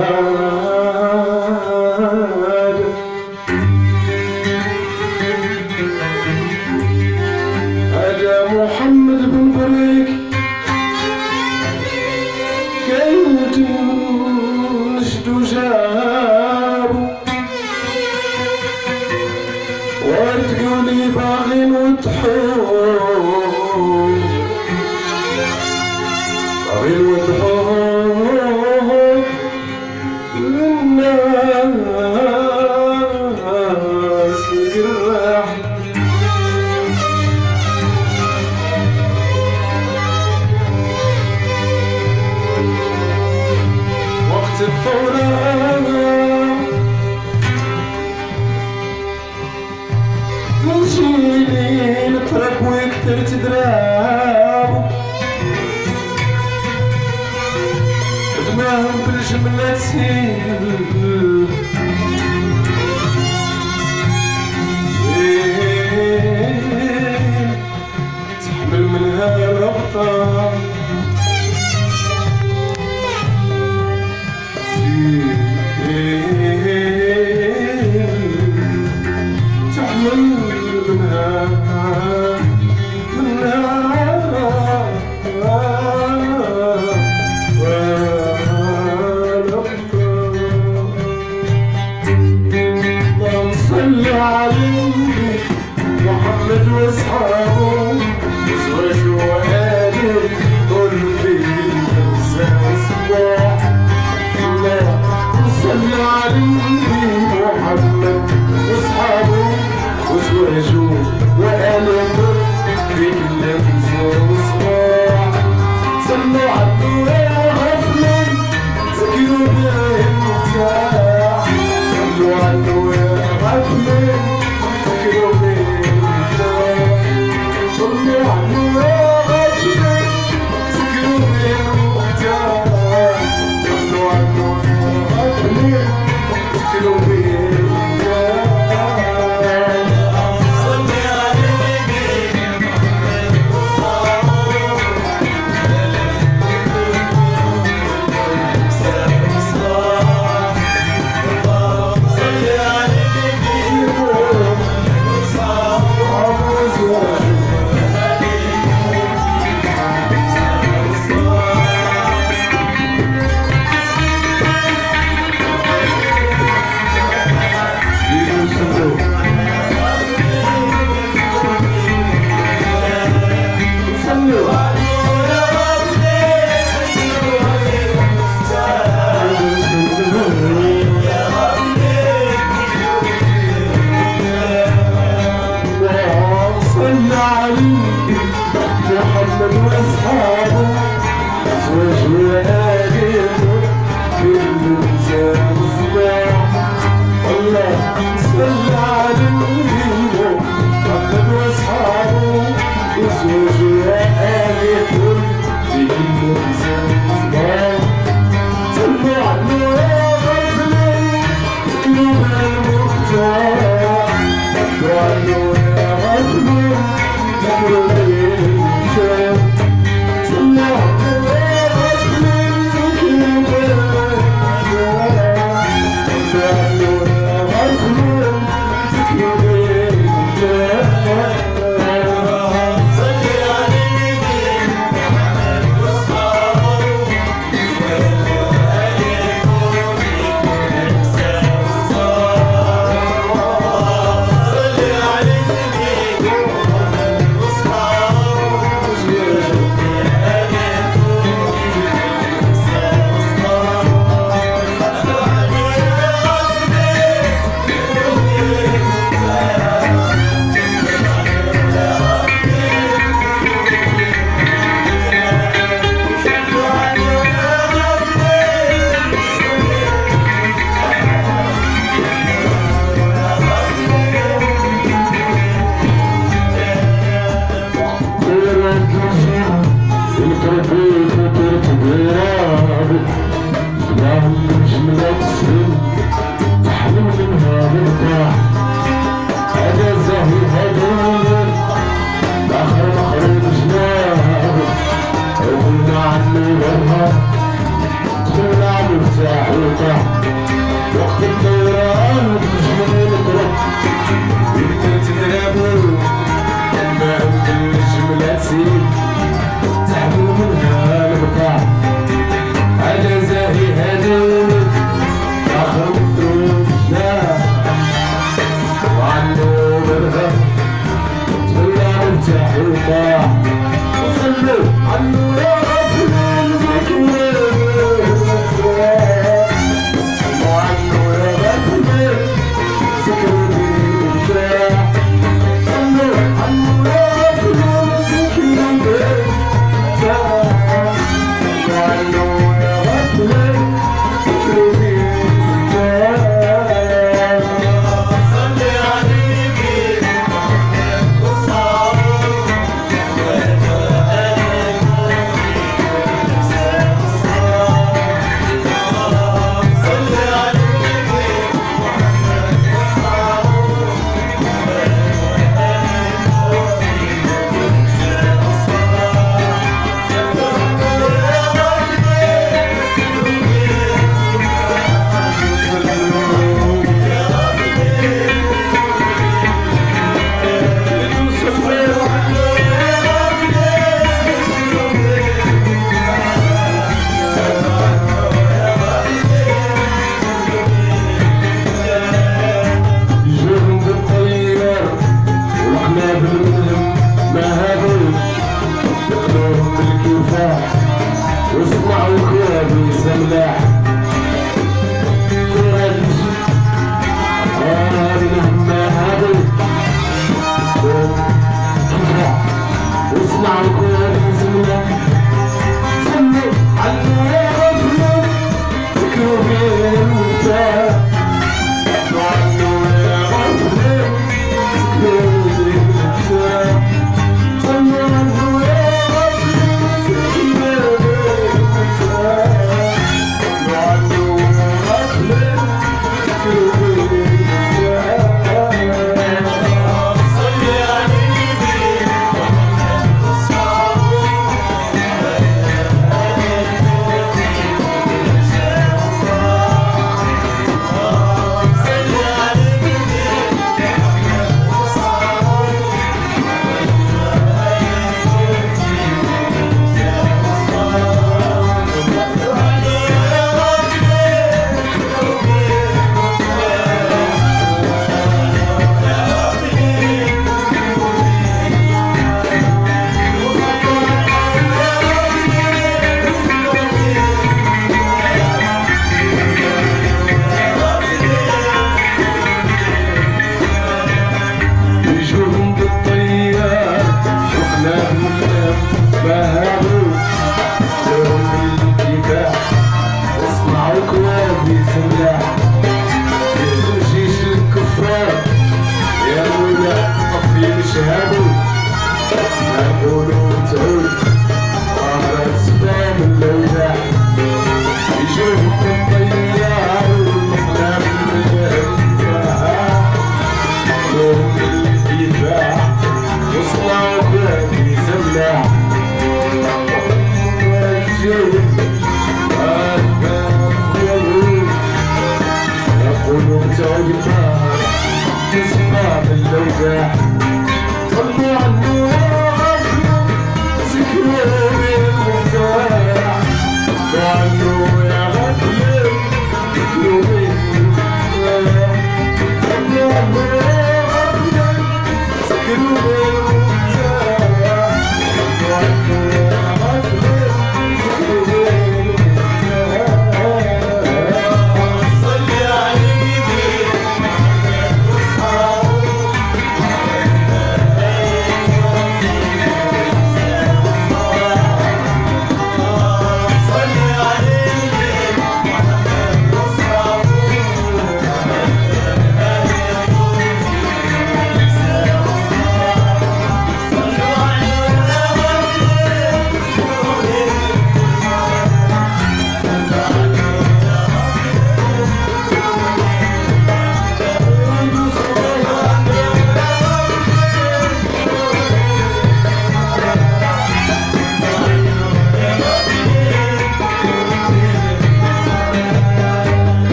Ah. النجوم وأنا مت في اللمس وصباع سموا عبدو يا غفلان ذكروا بالمفتاح سموا عبدو يا غفلان ذكروا بالمفتاح سموا عبدو يا Yeah. ساعته وقت الدوران وتجمع الكرة بدنا تنلعبو معهم كل الجملة تسيب تعبو منها البقاع هذا زاهي هذا ولد آخر مطلوب شناه وعنو مرغب تولى مرتاح وقاع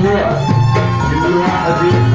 مشروع كل واحد يفهم